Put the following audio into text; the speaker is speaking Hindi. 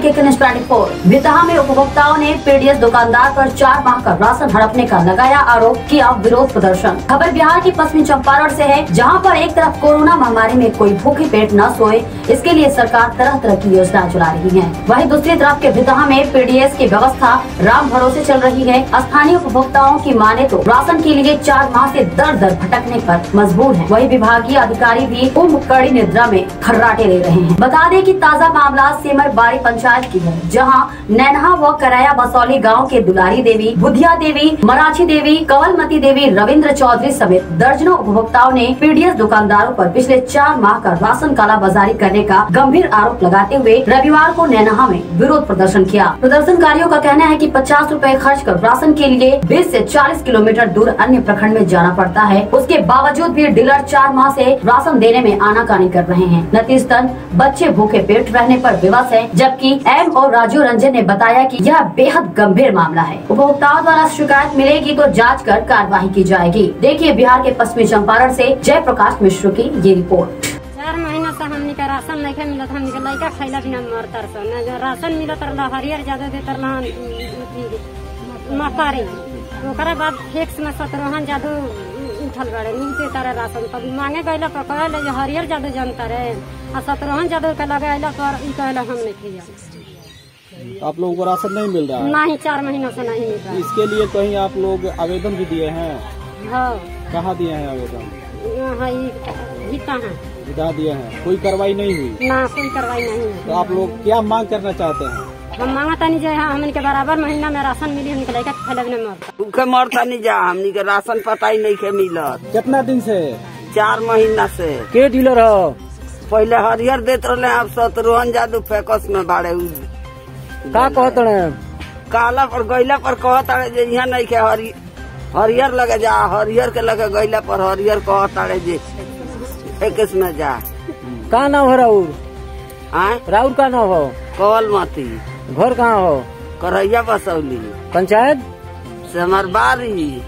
के फोर भितहा में उपभोक्ताओं ने पीडीएस दुकानदार पर चार माह का राशन हड़पने का लगाया आरोप किया विरोध प्रदर्शन। खबर बिहार की पश्चिमी चंपारण से है, जहाँ पर एक तरफ़ कोरोना महामारी में कोई भूखे पेट न सोए, इसके लिए सरकार तरह तरह की योजना चला रही है। वही दूसरी तरफ़ के भितहा में पीडीएस की व्यवस्था राम भरोसे चल रही है। स्थानीय उपभोक्ताओं की माने तो राशन के लिए चार माह ऐसी दर दर भटकने आरोप मजबूर है। वही विभागीय अधिकारी भी कुंभ कड़ी निद्रा में खर्राटे ले रहे हैं। बता दें की ताज़ा मामला सेमर बारी पंचायत की है, जहाँ नैनहा व कराया बसौली गाँव के दुलारी देवी, बुधिया देवी, मराठी देवी कवलमती देवी, रविंद्र चौधरी समेत दर्जनों उपभोक्ताओं ने पीडीएस दुकानदारों पर पिछले चार माह का राशन काला बाजारी करने का गंभीर आरोप लगाते हुए रविवार को नैनहा में विरोध प्रदर्शन किया। प्रदर्शनकारियों का कहना है की पचास रूपए खर्च कर राशन के लिए बीस ऐसी चालीस किलोमीटर दूर अन्य प्रखंड में जाना पड़ता है। उसके बावजूद भी डीलर चार माह ऐसी राशन देने में आनाकानी कर रहे हैं। नतीजतन, बच्चे भूखे पेट रहने पर विवश है जबकि एम और राजू रंजन ने बताया कि यह बेहद गंभीर मामला है उपभोक्ताओं द्वारा शिकायत मिलेगी तो जाँच कर कार्रवाई की जाएगी देखिए बिहार के पश्चिमी चंपारण से जय प्रकाश मिश्र की ये रिपोर्ट चार महीना से हमनी के राशन नहीं मिलत हमनी के लड़का खैला बिना मरतर सन न जो राशन मिलत रहला हरियर ज़्यादा देतर मकारी ओकरा बाद फिक्स में सतरोहन जादू उठल बाड़े मिलते तारे राशन। तब मांगे कहले जे हरियर जादू जनता रे। आ सतरोहन जादू के लगैला पर कहले हम नहीं खिया आप लोगों को राशन नहीं मिल रहा है? नहीं चार महीनों से नहीं मिल रहा। इसके लिए कहीं आप लोग आवेदन भी दिए हैं? हाँ। कहाँ दिए हैं आवेदन? ही। दिए हैं। कोई कार्रवाई नहीं हुई? ना कोई कार्रवाई नहीं है तो आप लोग क्या मांग करना चाहते हैं? हम मांगा तनी जो है हमन के बराबर महीना में राशन मिली हमन के लड़का खैला बिना मरता। भूखे मरता नहीं जा हमनी के राशन पता ही नहीं के मिलत। कितना दिन से? चार महीना से। के डीलर हो? पहले हरियर देत रहे अब सतरोहन जादू फेकस में बाड़े उ। का कहते हैं काला पर गईला पर कहत जे यहाँ नहीं के हरी हरियर लगे जा हरियर के लगे गईला पर हरियर कहत अड़े जे फेकस में जा। का नाम है राउर? राउर का नाम हो? कवल मती। घर कहाँ हो? करैया बसौली। पंचायत? समरबारी